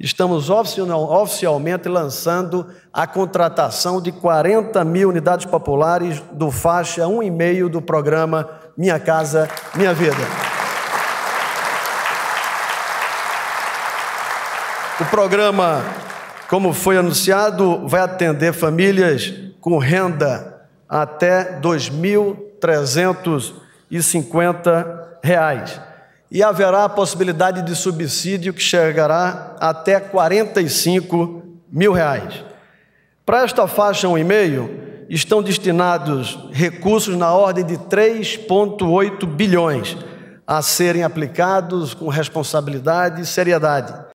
Estamos oficialmente lançando a contratação de 40 mil unidades populares do faixa 1,5 do programa Minha Casa Minha Vida. O programa, como foi anunciado, vai atender famílias com renda até R$ 2.350 e haverá a possibilidade de subsídio que chegará até 45 mil reais. Para esta faixa 1,5, estão destinados recursos na ordem de 3,8 bilhões a serem aplicados com responsabilidade e seriedade.